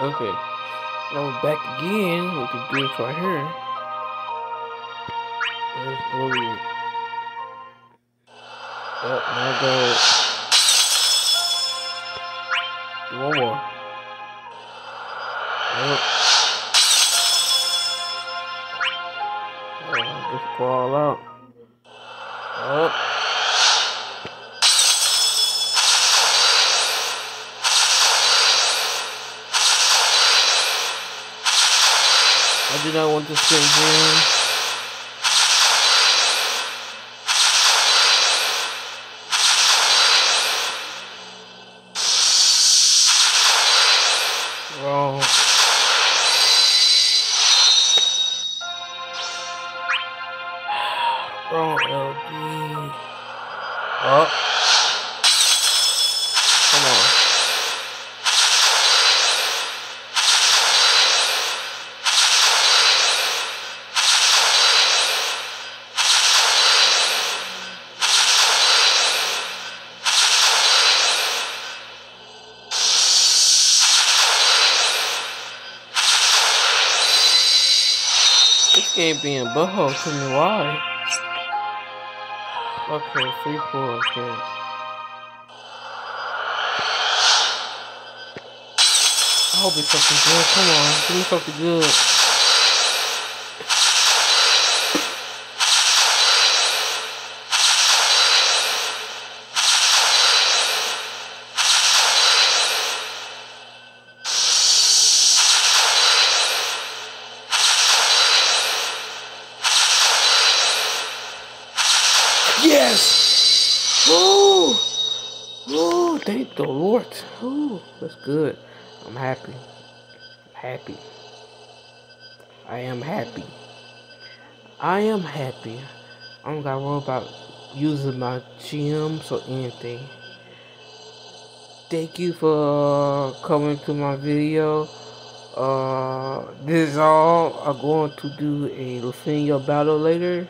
Okay. Now we're back again. We can do it right here. There's we. Yep, now go. One more. Yep. Oh, just go all out. Up. I do not want this game in. Wrong. Wrong. Up. Come on. Game being butthole to me, why? Okay, free pull, okay. I hope it's something good. Come on, give me something good. Yes! Ooh! Ooh, thank the Lord. Ooh, that's good. I'm happy. I'm happy. I am happy. I am happy. I don't gotta worry about using my gems or anything. Thank you for coming to my video. Uh, this is all. I'm going to do a Lufenia battle later.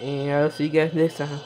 And I'll see you guys next time.